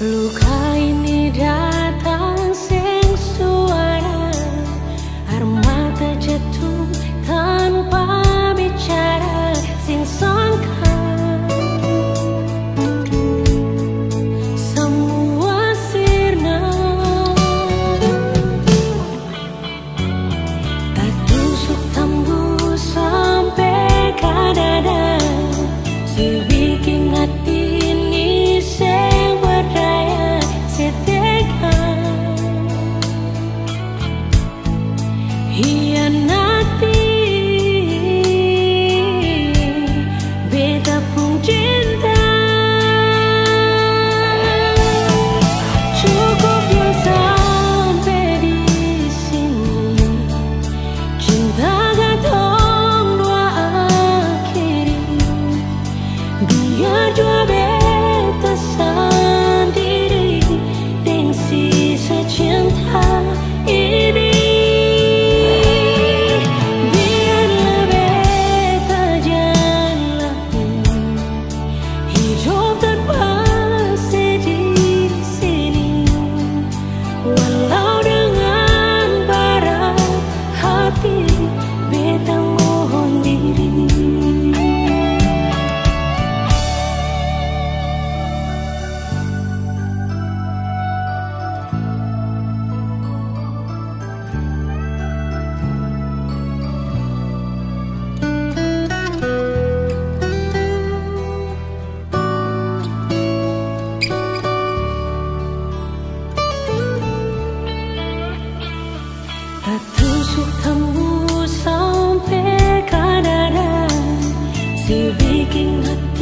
路开 making a